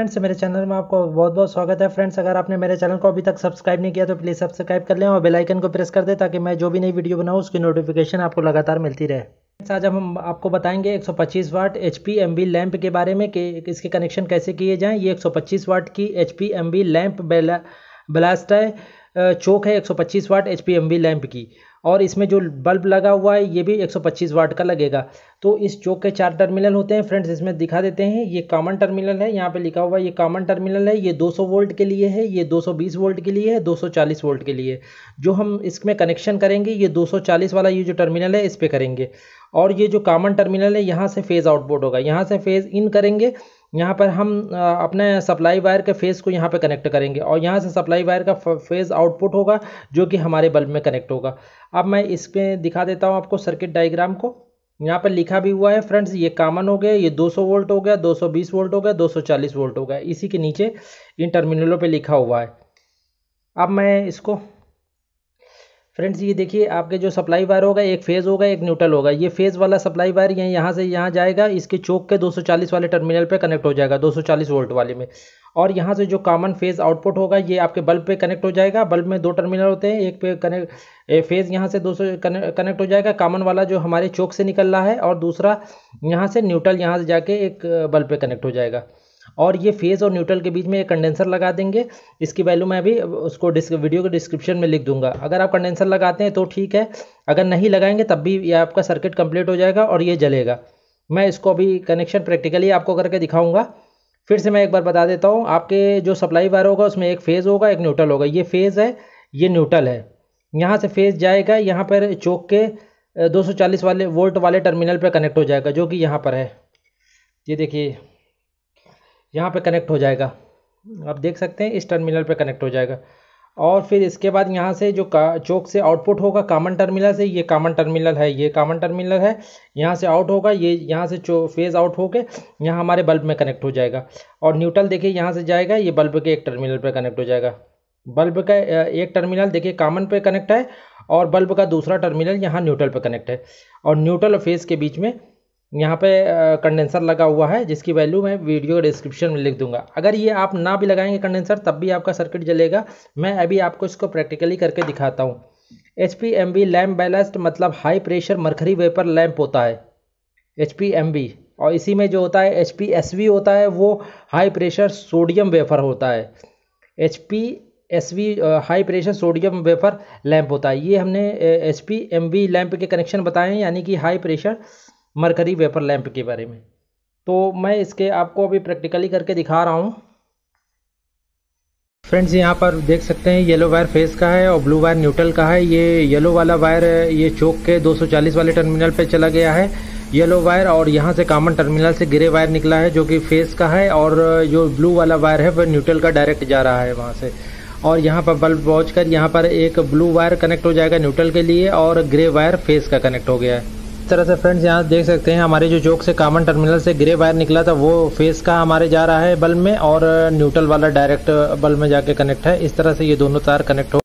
Friends मेरे channel में आपको बहुत बहुत स्वागत है। फ्रेंड्स अगर आपने मेरे चैनल को अभी तक सब्सक्राइब नहीं किया तो प्लीज़ सब्सक्राइब कर लें और बेल आइकन को प्रेस कर दें ताकि मैं जो भी नई वीडियो बनाऊँ, उसकी नोटिफिकेशन आपको लगातार मिलती रहे। फ्रेंड्स आज हम आपको बताएँगे 125 watt H P M B lamp के बारे में कि इसके कनेक्शन कैसे किए जाएँ। ये 125 वाट की H P M B lamp blast है चौक है 125 watt H P M B lamp की। और इसमें जो बल्ब लगा हुआ है, ये भी 125 वाट का लगेगा। तो इस चौक के चार टर्मिनल होते हैं फ्रेंड्स, इसमें दिखा देते हैं, ये कॉमन टर्मिनल है, यहाँ पे लिखा हुआ है, ये कॉमन टर्मिनल है, ये 200 वोल्ट के लिए है, ये 220 वोल्ट के लिए है 240 वोल्ट के लिए। जो हम इसमें कनेक्शन करेंगे, ये 240 वाला ये जो टर्मिनल है, इस पर करेंगे। और ये जो कॉमन टर्मिनल है, यहाँ से फ़ेज़ आउटपुट होगा, यहाँ से फ़ेज़ इन करेंगे यहाँ पर हम अपने सप्लाई वायर के फ़ेज़ को यहाँ पे कनेक्ट करेंगे और यहाँ से सप्लाई वायर का फ़ेज़ आउटपुट होगा, जो कि हमारे बल्ब में कनेक्ट होगा। अब मैं इस पर दिखा देता हूँ आपको सर्किट डायग्राम को। यहाँ पर लिखा भी हुआ है फ्रेंड्स ये कॉमन हो गया, ये 200 वोल्ट हो गया 220 वोल्ट हो गया 240 वोल्ट हो गया। इसी के नीचे इन टर्मिनलों पे लिखा हुआ है। अब मैं इसको फ्रेंड्स, ये देखिए, आपके जो सप्लाई वायर होगा, एक फ़ेज़ होगा, एक न्यूट्रल होगा। ये फ़ेज़ वाला सप्लाई वायर यहाँ यहाँ से यहाँ जाएगा, इसके चौक के 240 वाले टर्मिनल पे कनेक्ट हो जाएगा 240 वोल्ट वाले में। और यहाँ से जो कॉमन फ़ेज़ आउटपुट होगा, ये आपके बल्ब पे कनेक्ट हो जाएगा। बल्ब में दो टर्मिनल होते हैं, एक पे कनेक्ट फ़ेज़ यहाँ से दो सौ कनेक्ट हो जाएगा। कॉमन वाला जो हमारे चौक से निकल रहा है, और दूसरा यहाँ से न्यूट्रल यहाँ से जाके एक बल्ब पे कनेक्ट हो जाएगा। और ये फ़ेज़ और न्यूट्रल के बीच में एक कंडेंसर लगा देंगे। इसकी वैल्यू मैं भी उसको वीडियो के डिस्क्रिप्शन में लिख दूँगा। अगर आप कंडेंसर लगाते हैं तो ठीक है, अगर नहीं लगाएँगे तब भी ये आपका सर्किट कंप्लीट हो जाएगा और ये जलेगा। मैं इसको अभी कनेक्शन प्रैक्टिकली आपको करके दिखाऊँगा। फिर से मैं एक बार बता देता हूँ, आपके जो सप्लाई वायर होगा उसमें एक फ़ेज़ होगा, एक न्यूट्रल होगा। ये फ़ेज़ है, ये न्यूट्रल है। यहाँ से फ़ेज़ जाएगा, यहाँ पर चौक के 240 वाले वोल्ट वाले टर्मिनल पर कनेक्ट हो जाएगा, जो कि यहाँ पर है। ये देखिए यहाँ पे कनेक्ट हो जाएगा। आप देख सकते हैं, इस टर्मिनल पे कनेक्ट हो जाएगा। और फिर इसके बाद यहाँ से जो का, चौक से आउटपुट होगा कामन टर्मिनल से, ये कामन टर्मिनल है, ये कामन टर्मिनल है। यहाँ से आउट होगा, ये यहाँ से चो फ़ेज़ आउट होके यहाँ हमारे बल्ब में कनेक्ट हो जाएगा। और न्यूट्रल देखिए, यहाँ से जाएगा, ये बल्ब के एक टर्मिनल पर कनेक्ट हो जाएगा। बल्ब का एक टर्मिनल देखिए कामन पे कनेक्ट है और बल्ब का दूसरा टर्मिनल यहाँ न्यूट्रल पे कनेक्ट है। और न्यूट्रल और फ़ेज़ के बीच में यहाँ पे कंडेंसर लगा हुआ है, जिसकी वैल्यू मैं वीडियो डिस्क्रिप्शन में लिख दूँगा। अगर ये आप ना भी लगाएँगे कंडेंसर तब भी आपका सर्किट जलेगा। मैं अभी आपको इसको प्रैक्टिकली करके दिखाता हूँ। H P M B lamp balanced मतलब high pressure mercury vapour lamp होता है। एच पी एम बी और इसी में जो होता है एच पी एस वी होता है, वो हाई प्रेशर सोडियम वेफर होता है। H P S V high pressure sodium vapour lamp होता है। ये हमने H P M B lamp के कनेक्शन बताए हैं, यानी कि high pressure mercury vapour lamp के बारे में। तो मैं इसके आपको अभी प्रैक्टिकली करके दिखा रहा हूँ। फ्रेंड्स, यहाँ पर देख सकते हैं, येलो वायर फेस का है और ब्लू वायर न्यूट्रल का है। ये येलो वाला वायर, ये चौक के 240 वाले टर्मिनल पे चला गया है। येलो वायर और यहाँ से कॉमन टर्मिनल से ग्रे वायर निकला है, जो कि फेस का है और जो ब्लू वाला वायर है वह न्यूट्रल का डायरेक्ट जा रहा है वहाँ से। और यहाँ पर बल्ब वॉच कर, यहाँ पर एक ब्लू वायर कनेक्ट हो जाएगा न्यूट्रल के लिए और ग्रे वायर फेस का कनेक्ट हो गया है। तरह से फ्रेंड्स यहाँ देख सकते हैं, हमारे जो जोक से कॉमन टर्मिनल से ग्रे वायर निकला था, वो फेस का हमारे जा रहा है बल्ब में और न्यूट्रल वाला डायरेक्ट बल्ब में जाके कनेक्ट है। इस तरह से ये दोनों तार कनेक्ट हो